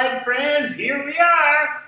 Hillside friends, here we are,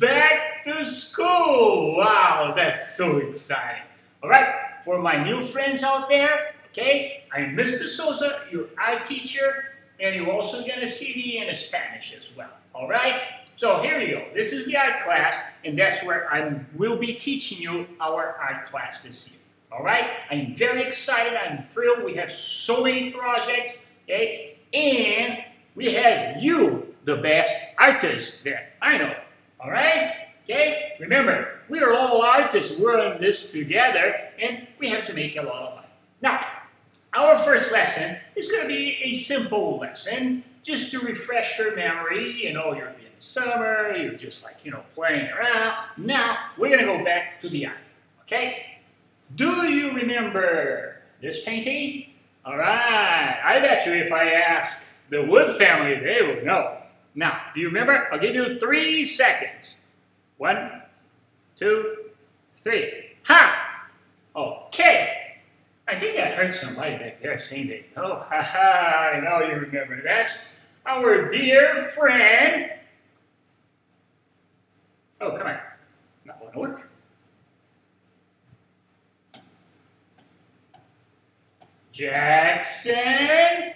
back to school. Wow, that's so exciting. All right, for my new friends out there, okay, I'm Mr. Souza, your art teacher, and you're also going to see me in Spanish as well. All right, so here you go. This is the art class, and that's where I will be teaching you our art class this year. All right, I'm very excited. I'm thrilled. We have so many projects, okay, and we have you, the best artists that I know. All right? Okay? Remember, we are all artists. We're in this together, and we have to make a lot of money. Now, our first lesson is going to be a simple lesson, just to refresh your memory. You know, you're in the summer, you're just like, you know, playing around. Now, we're going to go back to the art. Okay? Do you remember this painting? All right. I bet you if I ask the Wood family, they would know. Now, do you remember? I'll give you three seconds. One, two, three. Ha! Okay. I think I heard somebody back there saying they know. Oh, ha ha, I know you remember. That's our dear friend. Oh, come on. Not going to work. Jackson.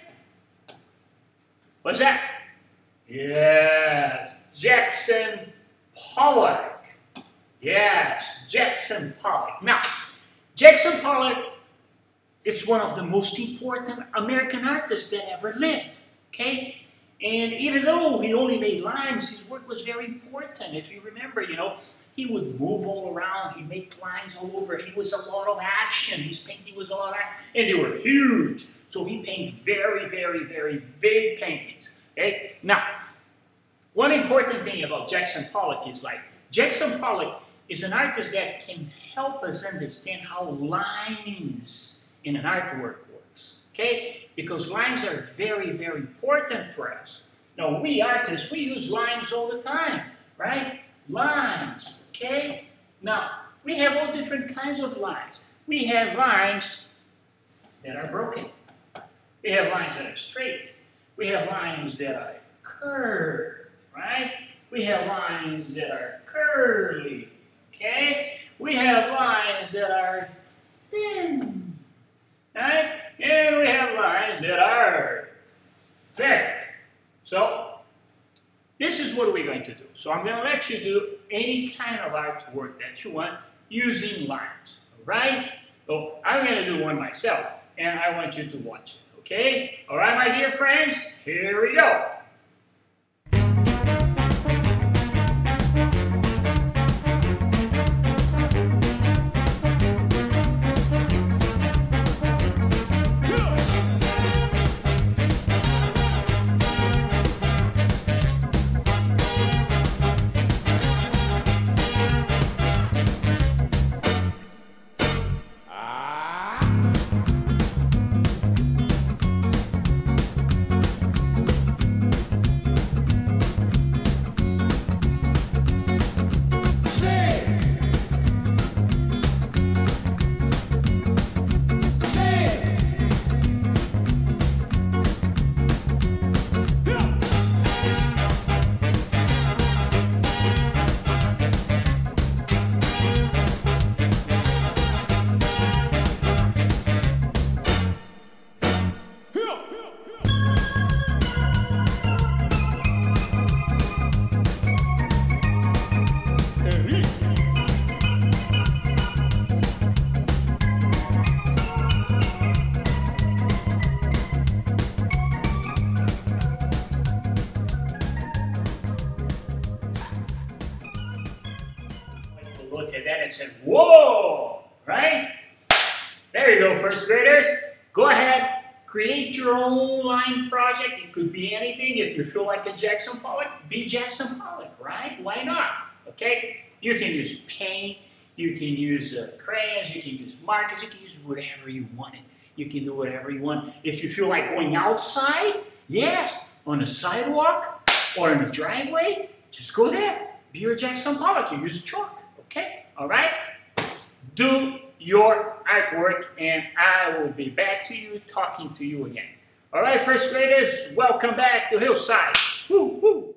What's that? Yes, Jackson Pollock. Yes, Jackson Pollock. Now, Jackson Pollock, it's one of the most important American artists that ever lived, okay? And even though he only made lines, his work was very important. If you remember, you know, he would move all around. He'd make lines all over. He was a lot of action. His painting was a lot of action. And they were huge. So he painted very, very, very big paintings. Okay? Now, one important thing about Jackson Pollock is like, Jackson Pollock is an artist that can help us understand how lines in an artwork works. Okay? Because lines are very, very important for us. Now, we artists, we use lines all the time, right? Lines, okay? Now, we have all different kinds of lines. We have lines that are broken. We have lines that are straight. We have lines that are curved, right? We have lines that are curly, okay? We have lines that are thin, right? And we have lines that are thick. So, this is what we're going to do. So I'm going to let you do any kind of artwork that you want using lines, all right? So I'm going to do one myself, and I want you to watch it. Okay? All right, my dear friends, here we go. Said, whoa, right? There you go, first graders. Go ahead, create your own line project. It could be anything. If you feel like a Jackson Pollock, be Jackson Pollock, right? Why not? Okay? You can use paint, you can use uh, crayons, you can use markers, you can use whatever you want. You can do whatever you want. If you feel like going outside, yes, on a sidewalk or in a driveway, just go there. Be your Jackson Pollock. You use chalk. Okay? All right? Do your artwork, and I will be back to you talking to you again. All right, first graders, welcome back to Hillside. Woo, woo.